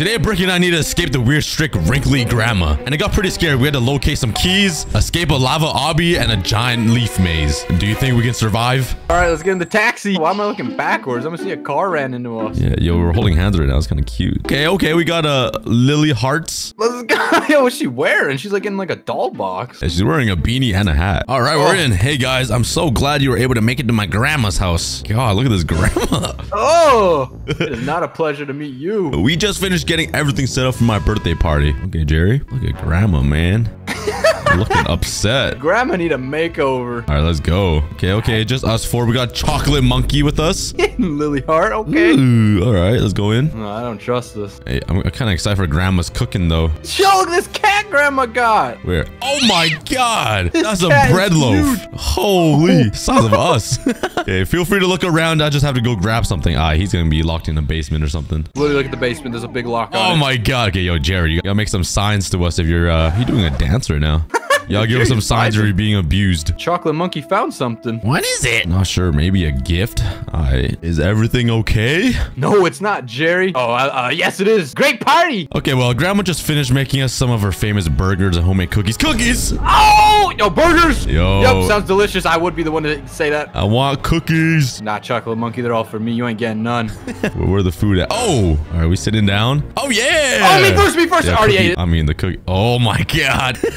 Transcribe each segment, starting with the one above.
Today, Bricky and I need to escape the weird, strict, wrinkly grandma. And it got pretty scary. We had to locate some keys, escape a lava obby, and a giant leaf maze. Do you think we can survive? All right, let's get in the taxi. Why am I looking backwards? I'm gonna see a car ran into us. Yeah, yo, we're holding hands right now. It's kind of cute. Okay, okay, we got uh, Lily Hearts. Let's go. Yo, what's she wearing? She's like in like a doll box. And she's wearing a beanie and a hat. All right, we're Oh. in. Hey, guys, I'm so glad you were able to make it to my grandma's house. God, look at this grandma. Oh, it is not a pleasure to meet you. We just finished getting everything set up for my birthday party. Okay, Jerry. Look at grandma, man. Looking upset. Grandma need a makeover. All right, let's go. Okay, okay, just us four. We got Chocolate Monkey with us. Lily Heart, okay. Ooh, all right, let's go in. No, I don't trust this. Hey, I'm kind of excited for grandma's cooking, though. At this cat grandma got. Where? Oh my god! This That's a bread loaf. huge. Holy, size of us. okay, feel free to look around. I just have to go grab something. Ah, he's gonna be locked in the basement or something. Lily, look at the basement. There's a big lock on Oh it. my god. Okay, yo, Jerry, you gotta make some signs to us if you're uh you're doing a dance right now. Y'all give us some signs or vibing. you're being abused. Chocolate monkey found something. What is it? Not sure. Maybe a gift. I is everything okay? No, it's not, Jerry. Oh, uh, uh, yes, it is. Great party. Okay, well, Grandma just finished making us some of her famous burgers and homemade cookies. Cookies! Oh, yo, burgers. Yo. Yep, sounds delicious. I would be the one to say that. I want cookies. Not chocolate monkey, they're all for me. You ain't getting none. Where, where the food at? Oh, are we sitting down? Oh yeah. Oh, me first, me first. Yeah, I already cookie- ate it. I mean the cookie. Oh my god.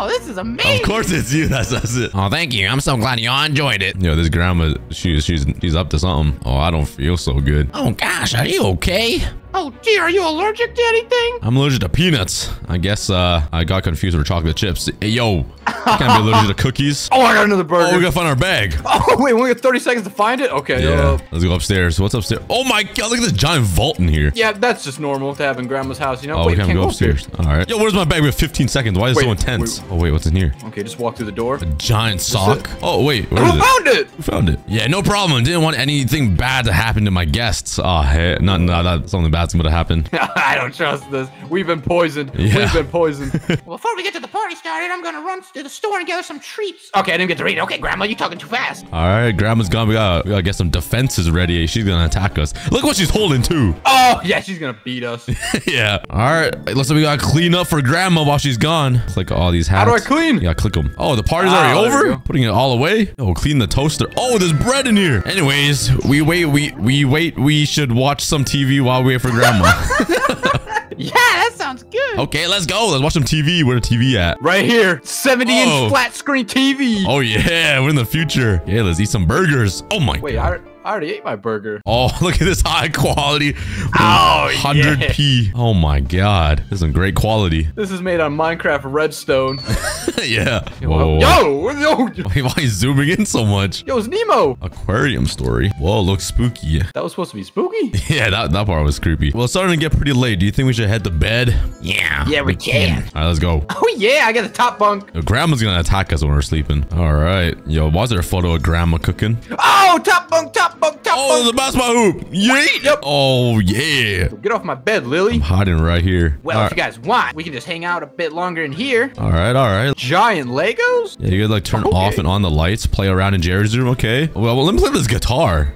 Wow, this is amazing. of course it's you. That's that's it. Oh, thank you. I'm so glad you all enjoyed it. Yo, this grandma, she's she's she's up to something. Oh, I don't feel so good. Oh gosh, are you okay? Oh, gee, are you allergic to anything? I'm allergic to peanuts. I guess uh I got confused with chocolate chips. Hey, yo, I can't be allergic to cookies. Oh, I got another burger. Oh, we gotta find our bag. Oh, wait, we only got 30 seconds to find it? Okay. Yeah, Uh, let's go upstairs. What's upstairs? Oh my god, look at this giant vault in here. yeah, that's just normal to have in grandma's house, you know? Oh, wait, we can't can't go upstairs. All right. Yo, where's my bag? We have 15 seconds. Why is it so Wait, intense? Oh wait, what's in here? Okay, just walk through the door. A giant sock. Oh wait, where is it? found it? Who found it? Yeah, no problem. Didn't want anything bad to happen to my guests. Oh, hey, not, not that something bad's gonna happen. I don't trust this. We've been poisoned. Yeah. We've been poisoned. Well, before we get to the party started, I'm gonna run to the store and get some treats. okay, I didn't get to read it. Okay, Grandma, you talking too fast. All right, Grandma's gone. We gotta, we gotta get some defenses ready. She's gonna attack us. Look what she's holding too. Oh, yeah, she's gonna beat us. yeah. All right. Looks like we gotta clean up for Grandma while she's gone. Click all these hats. How do I clean? Yeah, click them. Oh, the party's Ah, already over. Putting it all away. Oh, clean the toaster. Oh, there's bread in here. Anyways, we wait. We we wait. We should watch some TV while we wait for Grandma. Yeah, that sounds good. okay, let's go. Let's watch some TV. Where the TV at? Right here. 70 inch Oh. flat screen TV. Oh yeah, we're in the future. Yeah, let's eat some burgers. Oh my. Wait, I, I already ate my burger. Oh, look at this high quality. Oh, 100p. Oh my god. This is some great quality. This is made on Minecraft Redstone. yeah. Whoa. Yo, yo, Why, why are you zooming in so much? yo, it's Nemo. Aquarium story. Whoa, looks spooky. That was supposed to be spooky. Yeah, that, that part was creepy. Well, it's starting to get pretty late. Do you think we should head to bed? Yeah, yeah, we can. All right, let's go. Oh yeah, I got the top bunk. Yo, grandma's gonna attack us when we're sleeping. All right. Yo, why is there a photo of grandma cooking? Oh, top top top Oh, a basketball hoop. Yeet. Yep. Oh, yeah. Get off my bed, Lily. I'm Hiding right here. Well, all if you guys want, we can just hang out a bit longer in here. all right, all right. Giant Legos? Yeah, you could like turn Okay. off and on the lights, play around in Jerry's room. Okay. Well, well, let me play this guitar.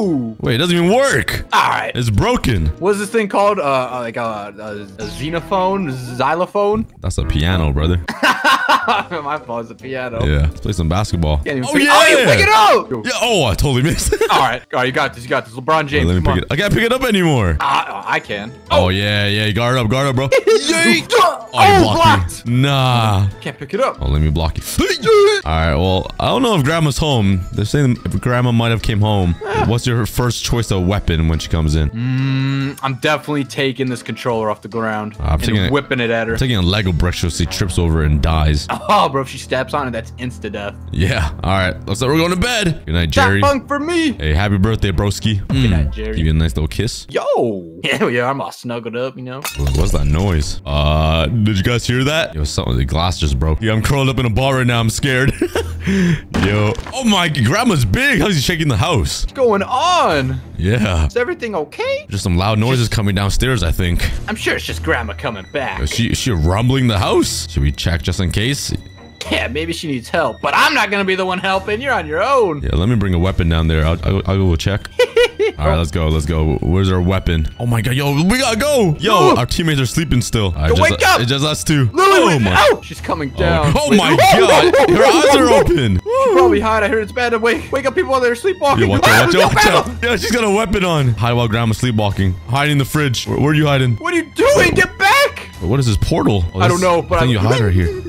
Oh! Wait, it doesn't even work. All right. It's broken. What's this thing called? Uh, uh, like a, a, a xenophone? Xylophone? That's a piano, brother. My fault, it's a piano. Yeah. Let's play some basketball. Can't even Oh pick- yeah. Oh, you pick it up! Yeah. Oh, I totally missed. All right, all right, you got this, you got this. LeBron James, Let me pick on. it. I can't pick it up anymore. Ah, I can. Oh, yeah, yeah. Guard up, guard up, bro. Oh, Oh, blocked blocked! Nah. Can't pick it up. Oh, let me block you. All right. Well, I don't know if Grandma's home. They're saying if Grandma might have came home. What's your first choice of weapon when she comes in? Mm, I'm definitely taking this controller off the ground I'm and taking it- whipping it at her. Taking a Lego brick so she trips over and dies. Oh, bro, if she steps on it, that's insta death. Yeah. All right. Looks like we're going to bed. Good night, Jerry. bunk for me. Hey, happy birthday, broski. Good night, Mm. Jerry. Give you a nice little kiss. Yo. Yeah, yeah, I'm all snuggled up, you know. What's that noise? Uh, did you guys hear that? Yo, something. The glass just broke. Yeah, I'm curled up in a ball right now. I'm scared. Yo. Oh my, grandma's big. How's he shaking the house? What's going on? Yeah. Is everything okay? Just some loud noises coming downstairs, I think. I'm sure it's just grandma coming back. Is she, is she rumbling the house? Should we check just in case? Yeah, maybe she needs help, but I'm not gonna be the one helping. You're on your own. Yeah, let me bring a weapon down there. I'll, I'll, I'll go check. All right, let's go. Let's go. Where's our weapon? Oh my god, yo, we gotta go. Yo, our teammates are sleeping still. All right, just, wake up! It's just us two. Lily, oh my. ow! She's coming oh down. Oh, Wait. my god, her eyes are open. Probably hide. I heard it's bad to wake wake up people while they're sleepwalking. Yo, watch out, watch out, watch out. Yeah, she's got a weapon on. Hide while grandma's sleepwalking. Hiding in the fridge. Where, where are you hiding? What are you doing? Get back! What is this portal? Oh, I don't know, but I think I- you hide right here.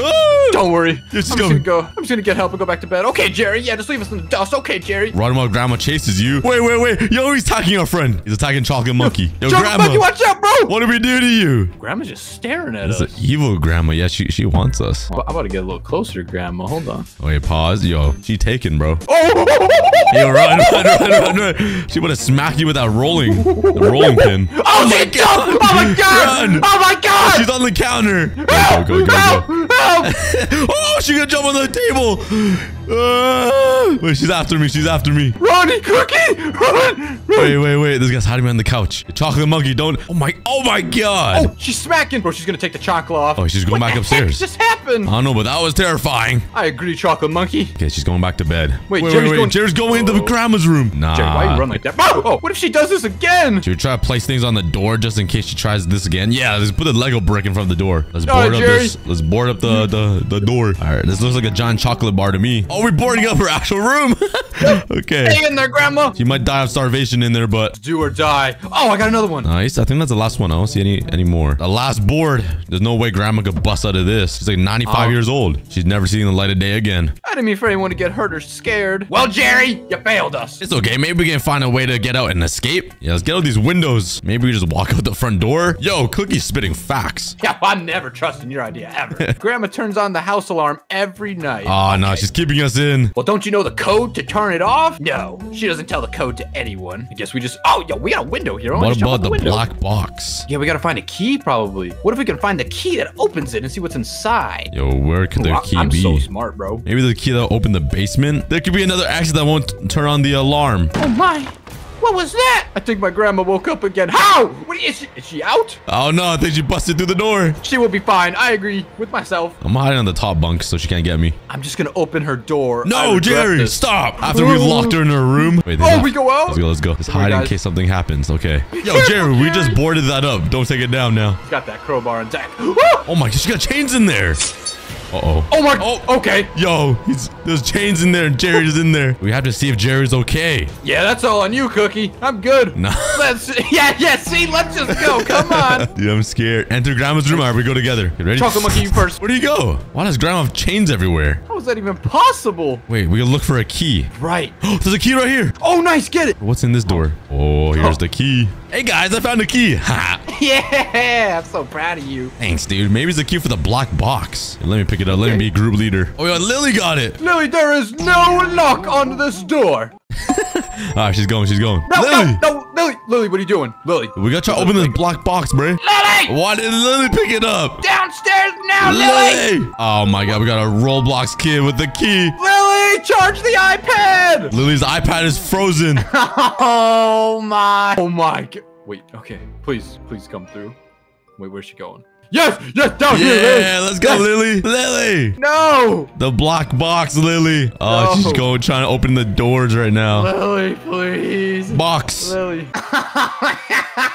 Ah! Don't worry. I'm Yes, just gonna go. I'm just gonna get help and go back to bed. Okay, Jerry. Yeah, just leave us in the dust. Okay, Jerry. Run while grandma chases you. Wait, wait, wait. Yo, he's attacking our friend. He's attacking Chocolate Monkey. Yo, Chocolate grandma. Monkey, watch out, bro! What did we do to you? Grandma's just staring at It's us. an evil grandma. Yeah, she she wants us. I'm about to get a little closer, Grandma. Hold on. Wait, pause. Yo, she taken, bro. Oh! Yo, run, run, run, run, run. She would have smacked you with that rolling, the rolling pin. Oh, she jumped! Oh my oh god! Run. Oh my god! She's on the counter. Go, go, go, go, Help! go. Help! Oh, she gonna jump on the table. Ah. wait, she's after me. She's after me. Ronnie Cookie! Run! Run! Wait, wait, wait. This guy's hiding behind the couch. Chocolate monkey, don't. Oh my, oh my god. Oh, she's smacking. Bro, she's gonna take the chocolate off. Oh, she's going What back upstairs. Heck just happened? I don't know, but that was terrifying. I agree, chocolate monkey. Okay, she's going back to bed. Wait, wait, Jerry's wait, going- Jerry's going into grandma's room. Nah. Jerry, why you run like that? Oh, oh, what if she does this again? Should we try to place things on the door just in case she tries this again? Yeah, let's put a Lego brick in front of the door. Let's Oh, board up Jerry. this. Let's board up the, the the door. All right, this looks like a giant chocolate bar to me. Oh, we're boarding up her actual room. okay. Hang in there, Grandma. She might die of starvation in there, but Do or die. Oh, I got another one. nice. I think that's the last one. I don't see any any more. The last board. There's no way grandma could bust out of this. She's like 95 Oh. years old. She's never seen the light of day again. I didn't mean for anyone to get hurt or scared. Well, Jerry, you failed us. It's okay. Maybe we can find a way to get out and escape. Yeah, let's get out these windows. Maybe we just walk out the front door. Yo, Cookie's spitting facts. Yeah, I'm never trusting your idea ever. Grandma turns on the house alarm every night. Oh, no, she's keeping us in. well, don't you know the code to turn it off? No, she doesn't tell the code to anyone. I guess we just. Oh, yo, we got a window here. Why What about out the window? black box? Yeah, we gotta find a key probably. What if we can find the key that opens it and see what's inside? Yo, where could the Ooh, I- key I'm be? so smart, bro. Maybe the key that'll open the basement? There could be another exit that won't turn on the alarm. Oh my. What was that? I think my grandma woke up again. How? What, is, she, is she out? Oh no, I think she busted through the door. She will be fine. I agree with myself. I'm hiding on the top bunk so she can't get me. I'm just gonna open her door. No, regret Jerry, this. stop! After we've locked her in her room. Wait, they Oh, left. we go out? Let's go, let's go. Let's Come hide in case something happens. Okay. Yo, Jerry, we just boarded that up. Don't take it down now. She's got that crowbar intact. oh Oh my, she got chains in there. Uh-oh. Oh my. Oh. Okay. Yo, he's, there's chains in there and Jerry's in there. We have to see if Jerry's okay. Yeah, that's all on you, Cookie. I'm good. No. Let's. Yeah, yeah. See, let's just go. Come on. Dude, I'm scared. Enter grandma's room. All right, we go together. You ready? Chocolate monkey, you first. Where do you go? Why does grandma have chains everywhere? How is that even possible? Wait, we can look for a key. Right. There's a key right here. Oh, nice. Get it. What's in this door? Oh, here's oh. the key. Hey guys, I found a key. Ha! Yeah. I'm so proud of you. Thanks, dude. Maybe it's the key for the black box. Let me pick it up. Let me be group leader. Oh, yeah, Lily got it. Lily, there is no lock on this door. Ah, she's going. She's going. No, Lily, no, no, Lily, Lily, what are you doing? Lily. we gotta try to open this black box, bro. Lily! Why did Lily pick it up? Downstairs now, Lily! Lily! Oh my god, we got a Roblox kid with the key. Lily, charge the iPad. Lily's iPad is frozen. Oh my. Oh my. G- Wait, okay. Please, please come through. Wait, where's she going? Yes, yes, down here, Lily. Yeah, let's go, Yes. Lily. Lily. No. The black box, Lily. Oh, she's going trying to open the doors right now. Lily, please. Box. Lily.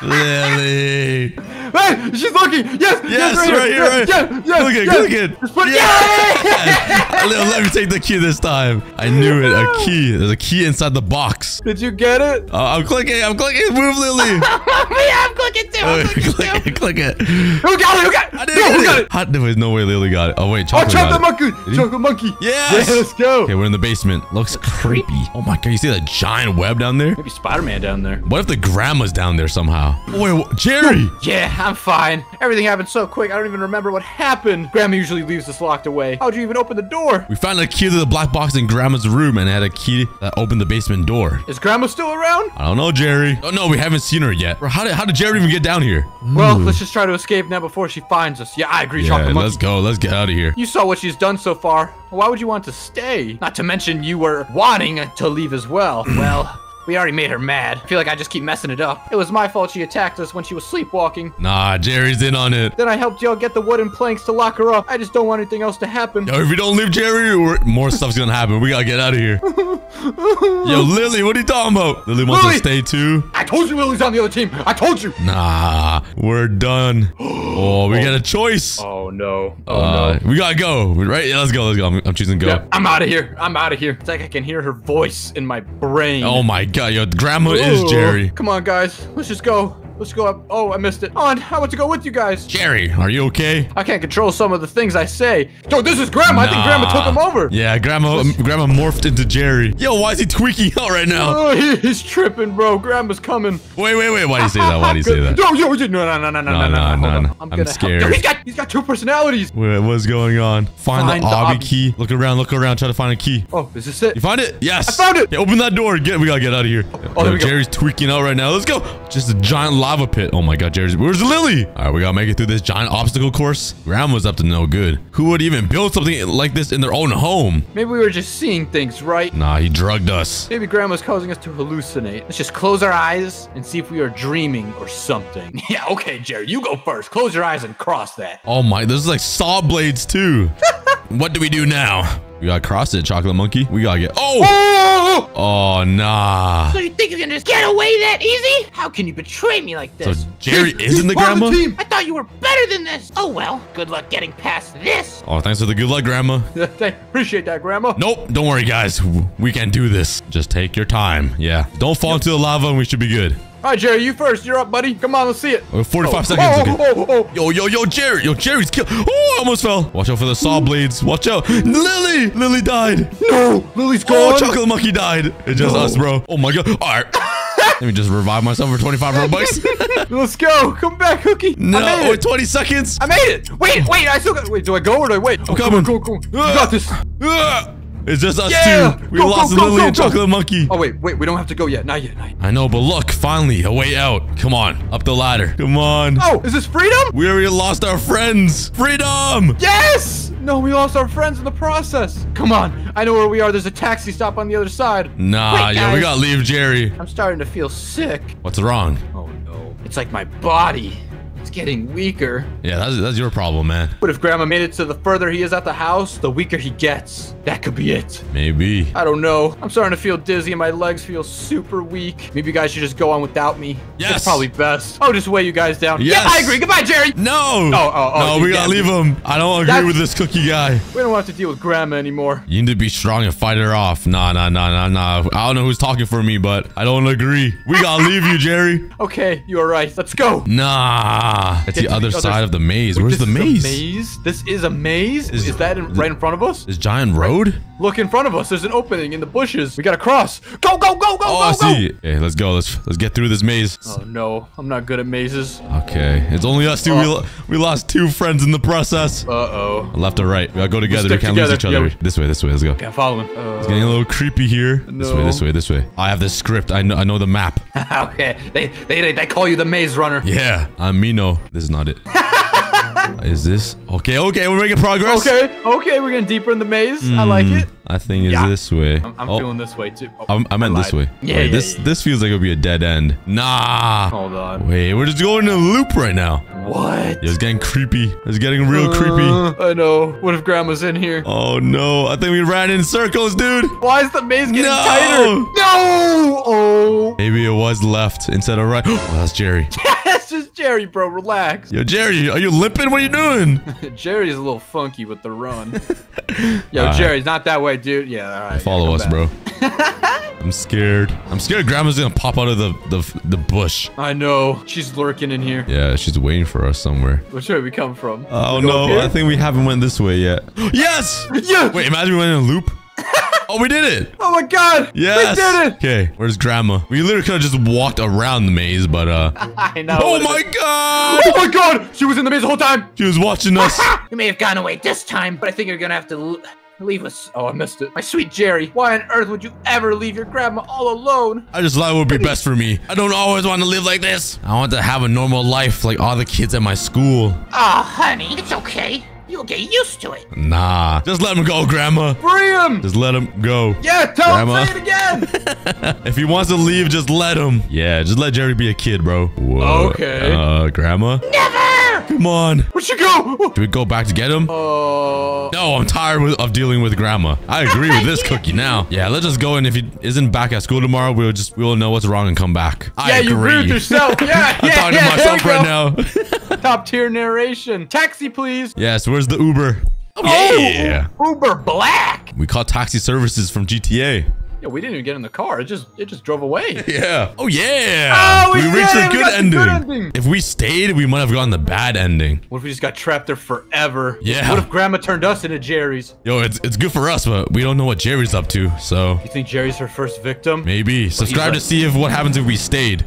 Lily. Hey, she's looking. Yes, Yes, yes, right here, right. Yes, yes, yes, Click it, yes. click it. Just put it. Yes. Lily, let me take the key this time. I knew it. A key. There's a key inside the box. Did you get it? Uh, I'm clicking. I'm clicking. Move, Lily. yeah, I'm clicking too. I'm clicking click too. it. Click it. Who got it? Who got it? I no, didn't who get got it. it? How, there was no way Lily got it. Oh wait, Oh, chocolate chocolate got it. monkey. Chocolate monkey. Yes. Yeah, let's go. Okay, we're in the basement. Looks creepy. Oh my god, you see that giant web down there? Maybe Spider-Man down there. What if the grandma's down there somehow? Oh, wait, wh- Jerry! Yeah, I'm fine. Everything happened so quick, I don't even remember what happened. Grandma usually leaves us locked away. How'd you even open the door? We found a key to the black box in grandma's room and had a key that opened the basement door. Is Grandma still around? I don't know, Jerry. Oh no, we haven't seen her yet. Bro, How did, how did Jerry even get down here? Well, hmm. let's just try to escape now before she finds us. Yeah, I agree, Yeah, let's go. Let's get out of here. You saw what she's done so far. Why would you want to stay? Not to mention you were wanting to leave as well. well, We already made her mad. I feel like I just keep messing it up. It was my fault she attacked us when she was sleepwalking. Nah, Jerry's in on it. Then I helped y'all get the wooden planks to lock her up. I just don't want anything else to happen. Yo, if we don't leave Jerry, we're, more stuff's gonna happen. We gotta get out of here. Yo, Lily, what are you talking about? Lily wants Lily! to stay too. I told you Lily's on the other team. I told you. Nah, we're done. Oh, we got a choice. Oh no. Oh Uh, we gotta go, right? Yeah, let's go. Let's go. I'm, I'm choosing go. Yeah, I'm out of here. I'm out of here. It's like I can hear her voice in my brain. Oh my god, yo, grandma is Jerry. Come on, guys. Let's just go. Let's go up. Oh, I missed it. On. I want to go with you guys. Jerry, are you okay? I can't control some of the things I say. Yo, this is Grandma. I think Grandma took him over. Yeah, grandma, grandma morphed into Jerry. Yo, why is he tweaking out right now? Oh, he, he's tripping, bro. Grandma's coming. Wait, wait, wait. Why do you say that? Why do you say that? Yo, yo, yo, no, no, no, no, no, No, no, no, no, no, hold on. no. I'm, I'm scared. Yo, he's got, he's got two personalities. Wait, what's going on? Find, Find the, the obby key. Look around, look around. Try to find a key. Oh, is this it? You find it? Yes. I found it. Yeah, open that door. Get. We gotta get out of here. Oh, there we go. Jerry's tweaking out right now. Let's go. Just a giant lava pit. Oh my god, Jerry's. Where's Lily? All right, we gotta make it through this giant obstacle course. Grandma's up to no good. Who would even build something like this in their own home? Maybe we were just seeing things, right? Nah, he drugged us. Maybe Grandma's causing us to hallucinate. Let's just close our eyes and see if we are dreaming or something. Yeah, okay, Jerry, you go first. Close your eyes and cross that. Oh my, this is like saw blades too. what do we do now? We gotta cross it, chocolate monkey. We gotta get. Oh! Oh! Oh nah. So you think you're gonna just get away that easy? How can you betray me like this? So this? Jerry isn't the part of the grandma? team. I thought you were better than this. Oh well, good luck getting past this. Oh, thanks for the good luck, grandma. Yeah, appreciate that, Grandma. Nope, don't worry, guys. We can do this. Just take your time. Yeah. Don't fall into the lava and we should be good. All right, Jerry, you first. You're up, buddy. Come on, let's see it. Oh, 45 oh, seconds. Oh, okay. oh, oh, oh. Yo, yo, yo, Jerry. Yo, Jerry's killed. Oh, I almost fell. Watch out for the saw blades. Watch out. Lily. Lily died. No, Lily's gone. Oh, chocolate monkey died. It's just No. us, bro. Oh my god. All right. Let me just revive myself for 25 Robux. Let's go. Come back, Cookie. no, I made wait, it. 20 seconds. I made it. Wait, wait. I still got. Wait, do I go or do I wait? I'm coming. Go, go, go. You got this. Ah, It's just us Yeah. two. We Go, lost go, Lily go, and go. chocolate monkey. Oh wait, wait. We don't have to go yet. Not yet. Not yet. I know, but look, finally, a way out. Come on, up the ladder. Come on. Oh, is this freedom? We already lost our friends. Freedom! Yes! No, we lost our friends in the process. Come on. I know where we are. There's a taxi stop on the other side. Nah, Wait, yo, we gotta leave Jerry. I'm starting to feel sick. What's wrong? Oh no. It's like my body. It's getting weaker. Yeah, that's, that's your problem, man. But if Grandma made it to the further he is at the house, the weaker he gets. That could be it. Maybe. I don't know. I'm starting to feel dizzy and my legs feel super weak. Maybe you guys should just go on without me. Yes. It's probably best. I'll just weigh you guys down. Yes. Yeah, I agree. Goodbye, Jerry. No! Oh, oh, oh, no, we gotta leave him. I don't agree That's- with this cookie guy. We don't have to deal with Grandma anymore. You need to be strong and fight her off. Nah, nah, nah, nah, nah. I don't know who's talking for me, but I don't agree. We gotta leave you, Jerry. Okay, you are right. Let's go. Nah. It's the the other side of the maze. Wait, Where's the maze? maze? This is a maze? Is- Is, that in, right in front of us? This giant road? Look in front of us. There's an opening in the bushes. We gotta cross. Go, go, go, go, Oh, go, I go. see. Okay, let's go. Let's let's get through this maze. Oh no, I'm not good at mazes. Okay, it's only us two. We, Oh. we lost two friends in the process. Uh oh. Left or right? We gotta go together. We can't together. lose each other. Yeah, we- This way. This way. Let's go. Can't follow him. Uh, It's getting a little creepy here. This way. This way. This way. I have the script. I know. I know the map. okay, they, they they they call you the maze runner. Yeah, I'm Mino. No, this is not it. is this? Okay. Okay, we're making progress. Okay, okay, we're getting deeper in the maze. I like Hmm, it. I think it's Yeah. this way. I'm, I'm oh, feeling this way too. Oh, I'm, I meant this way. Yeah, Wait, yeah, this yeah. this feels like it'll be a dead end. Nah. Hold on. Wait, we're just going in a loop right now. What? It's getting creepy. It's getting real creepy. Uh, I know. What if Grandma's in here? Oh no! I think we ran in circles, dude. Why is the maze getting No! tighter? No! Oh, Maybe it was left instead of right. Oh, that's Jerry. Jerry, bro. Relax. Yo, Jerry, are you limping? What are you doing? Jerry's a little funky with the run. Yo, Alright. Jerry's not that way, dude. Yeah, all right. Follow come us, back. bro. I'm scared. I'm scared Grandma's gonna pop out of the, the the bush. I know. She's lurking in here. Yeah, she's waiting for us somewhere. Which way we come from? Oh We go up no. I think we haven't went this way yet. yes! Yeah! Wait, imagine we went in a loop. Oh, we did it! Oh my god! Yes! We did it! Okay, where's Grandma? We literally could have just walked around the maze, but uh. I know. oh my it? god! Oh my god! She was in the maze the whole time! She was watching us. You may have gotten away this time, but I think you're gonna have to leave us. Oh, I missed it. My sweet Jerry, why on earth would you ever leave your grandma all alone? I just thought it would be best for me. I don't always want to live like this. I want to have a normal life like all the kids at my school. Aw, honey, it's okay. You He'll get used to it. Nah. Just let him go, Grandma. Free him! Just let him go. Yeah, tell Grandma. him, say it again! If he wants to leave, just let him. Yeah, just let Jerry be a kid, bro. Whoa. Okay. Uh, Grandma? Never! Come on. Where'd she go? Do we go back to get him? Uh, No, I'm tired with, of dealing with grandma. I agree with this cookie now. Yeah, let's just go and if he isn't back at school tomorrow, we'll just we'll know what's wrong and come back. I yeah, agree. you agree with yourself. Yeah, I'm yeah, talking yeah, to myself right now. Top tier narration. Taxi, please. yes, where's the Uber? Oh, yeah. Uber Black. We call taxi services from GTA. Yeah, we didn't even get in the car. It just it just drove away. Yeah. Oh yeah. Oh, we did reached it! a good got ending. good ending. If we stayed, we might have gotten the bad ending. What if we just got trapped there forever? Yeah. What if Grandma turned us into Jerry's? Yo, it's it's good for us, but we don't know what Jerry's up to. So You think Jerry's her first victim? maybe subscribe like- to see if what happens if we stayed.